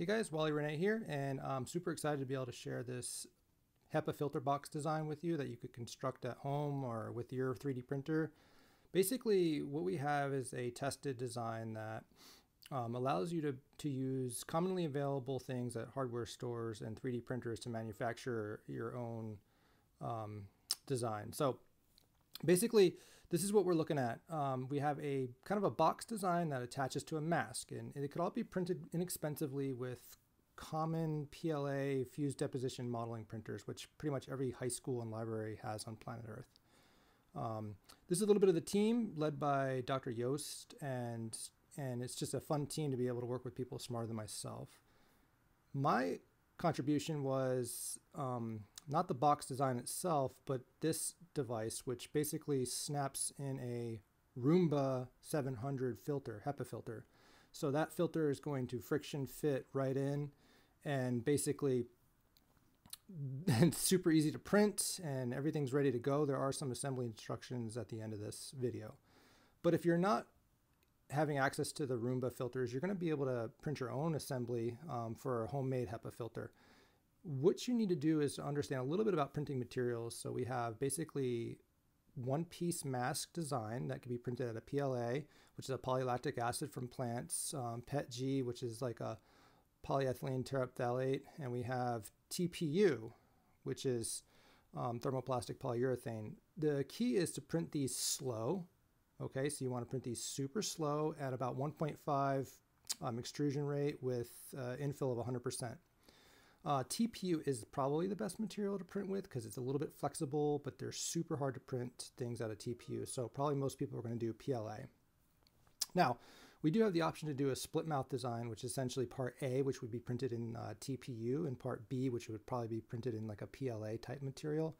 Hey guys, Wally Renne here, and I'm super excited to be able to share this HEPA filter box design with you that you could construct at home or with your 3D printer. Basically, what we have is a tested design that um, allows you to, to use commonly available things at hardware stores and 3D printers to manufacture your own um, design. So basically, this is what we're looking at. Um, we have a kind of a box design that attaches to a mask, and it could all be printed inexpensively with common PLA fused deposition modeling printers, which pretty much every high school and library has on planet Earth. Um, this is a little bit of the team led by Dr. Yost, and and it's just a fun team to be able to work with people smarter than myself. My contribution was um, not the box design itself, but this device, which basically snaps in a Roomba 700 filter, HEPA filter. So that filter is going to friction fit right in and basically it's super easy to print and everything's ready to go. There are some assembly instructions at the end of this video. But if you're not having access to the Roomba filters, you're going to be able to print your own assembly um, for a homemade HEPA filter what you need to do is to understand a little bit about printing materials. So we have basically one piece mask design that can be printed at a PLA, which is a polylactic acid from plants, um, PETG, which is like a polyethylene terephthalate, and we have TPU, which is um, thermoplastic polyurethane. The key is to print these slow. Okay, so you want to print these super slow at about 1.5 um, extrusion rate with uh, infill of 100%. Uh, TPU is probably the best material to print with because it's a little bit flexible, but they're super hard to print things out of TPU. So probably most people are going to do PLA. Now, we do have the option to do a split mouth design, which is essentially part A, which would be printed in uh, TPU, and part B, which would probably be printed in like a PLA type material.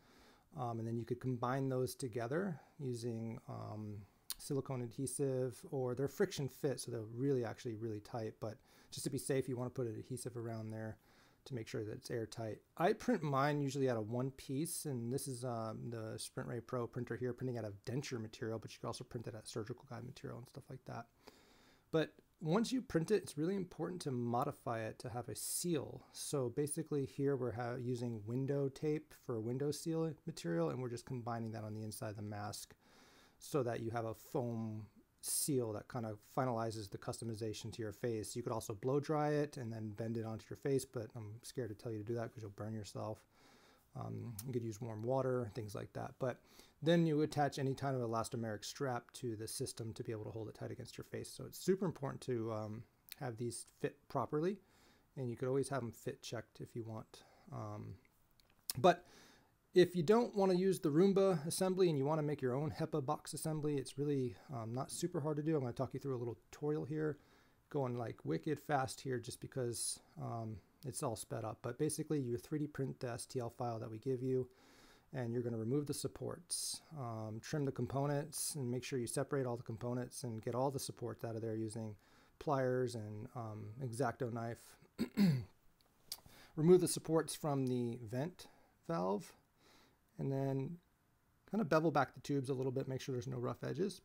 Um, and then you could combine those together using um, silicone adhesive or they're friction fit, so they're really actually really tight. But just to be safe, you want to put an adhesive around there to make sure that it's airtight. I print mine usually out of one piece, and this is um, the SprintRay Pro printer here, printing out of denture material, but you can also print it out of surgical guide material and stuff like that. But once you print it, it's really important to modify it to have a seal. So basically here we're using window tape for window seal material, and we're just combining that on the inside of the mask so that you have a foam seal that kind of finalizes the customization to your face. You could also blow dry it and then bend it onto your face, but I'm scared to tell you to do that because you'll burn yourself. Um, you could use warm water, and things like that. But then you attach any kind of elastomeric strap to the system to be able to hold it tight against your face. So it's super important to um, have these fit properly, and you could always have them fit checked if you want. Um, but if you don't want to use the Roomba assembly and you want to make your own HEPA box assembly, it's really um, not super hard to do. I'm going to talk you through a little tutorial here, going like wicked fast here just because um, it's all sped up. But basically you 3D print the STL file that we give you and you're going to remove the supports, um, trim the components and make sure you separate all the components and get all the supports out of there using pliers and um, X-Acto knife. remove the supports from the vent valve and then kind of bevel back the tubes a little bit, make sure there's no rough edges.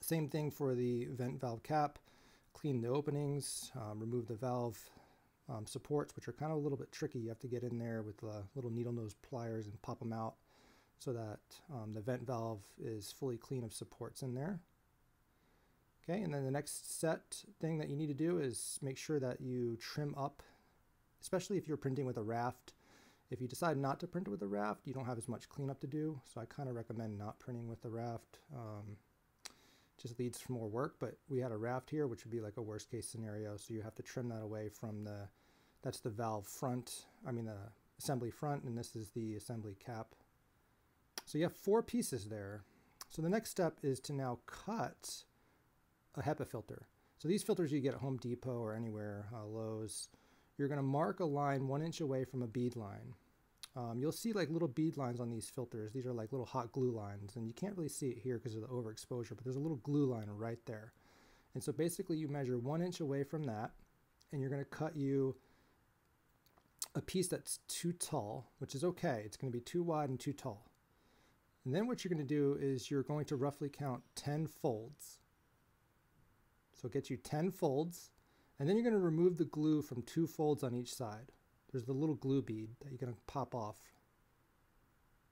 Same thing for the vent valve cap, clean the openings, um, remove the valve um, supports, which are kind of a little bit tricky. You have to get in there with the little needle nose pliers and pop them out so that um, the vent valve is fully clean of supports in there. Okay, and then the next set thing that you need to do is make sure that you trim up, especially if you're printing with a raft, if you decide not to print it with a raft, you don't have as much cleanup to do. So I kind of recommend not printing with the raft. Um, just leads to more work, but we had a raft here, which would be like a worst case scenario. So you have to trim that away from the, that's the valve front, I mean the assembly front, and this is the assembly cap. So you have four pieces there. So the next step is to now cut a HEPA filter. So these filters you get at Home Depot or anywhere, uh, Lowe's, you're going to mark a line one inch away from a bead line. Um, you'll see like little bead lines on these filters. These are like little hot glue lines, and you can't really see it here because of the overexposure, but there's a little glue line right there. And so basically you measure one inch away from that, and you're going to cut you a piece that's too tall, which is okay. It's going to be too wide and too tall. And then what you're going to do is you're going to roughly count 10 folds. So it gets you 10 folds, And then you're going to remove the glue from two folds on each side. There's the little glue bead that you're going to pop off.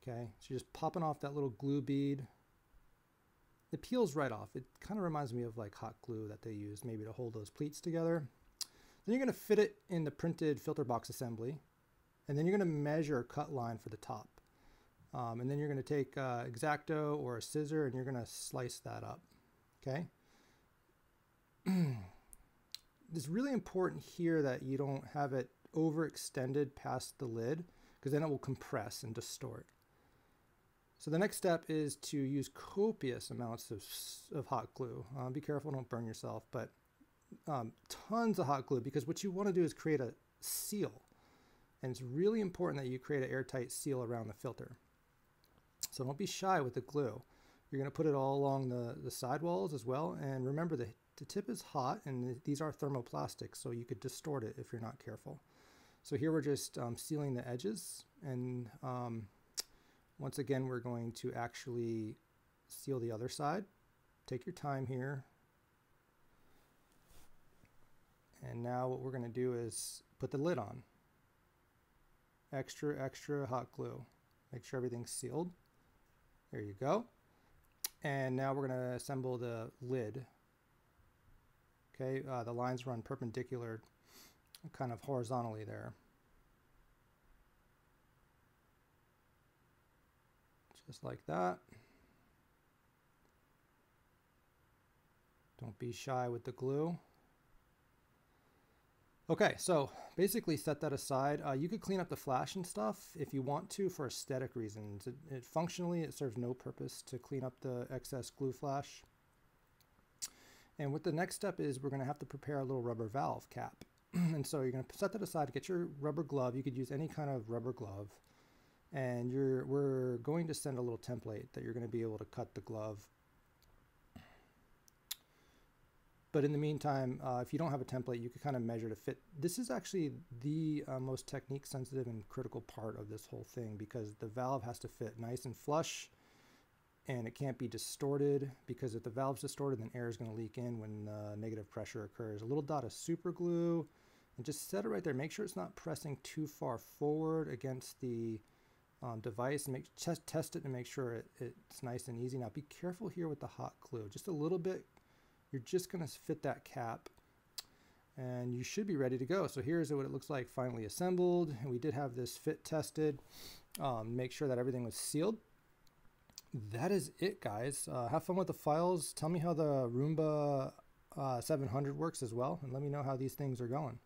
Okay, so you're just popping off that little glue bead. It peels right off. It kind of reminds me of like hot glue that they use maybe to hold those pleats together. Then you're going to fit it in the printed filter box assembly. And then you're going to measure a cut line for the top. Um, and then you're going to take uh, X-Acto or a scissor and you're going to slice that up. Okay. it's really important here that you don't have it overextended past the lid because then it will compress and distort. So the next step is to use copious amounts of, of hot glue. Uh, be careful, don't burn yourself, but um, tons of hot glue because what you want to do is create a seal. And it's really important that you create an airtight seal around the filter. So don't be shy with the glue. You're going to put it all along the, the sidewalls as well. And remember, the, the tip is hot and these are thermoplastic, so you could distort it if you're not careful. So here we're just um, sealing the edges. And um, once again, we're going to actually seal the other side. Take your time here. And now what we're going to do is put the lid on. Extra, extra hot glue. Make sure everything's sealed. There you go. And now we're going to assemble the lid. Okay, uh, the lines run perpendicular, kind of horizontally there. Just like that. Don't be shy with the glue. Okay, so basically set that aside. Uh, you could clean up the flash and stuff if you want to for aesthetic reasons. It, it, functionally, it serves no purpose to clean up the excess glue flash. And what the next step is we're going to have to prepare a little rubber valve cap. and so you're going to set that aside, get your rubber glove. You could use any kind of rubber glove. And you're, we're going to send a little template that you're going to be able to cut the glove But in the meantime, uh, if you don't have a template, you can kind of measure to fit. This is actually the uh, most technique sensitive and critical part of this whole thing because the valve has to fit nice and flush and it can't be distorted because if the valve's distorted, then air is going to leak in when uh, negative pressure occurs. A little dot of super glue and just set it right there. Make sure it's not pressing too far forward against the um, device. Make test, test it to make sure it, it's nice and easy. Now be careful here with the hot glue. Just a little bit you're just to fit that cap and you should be ready to go. So here's what it looks like finally assembled. And we did have this fit tested, um, make sure that everything was sealed. That is it, guys. Uh, have fun with the files. Tell me how the Roomba uh, 700 works as well, and let me know how these things are going.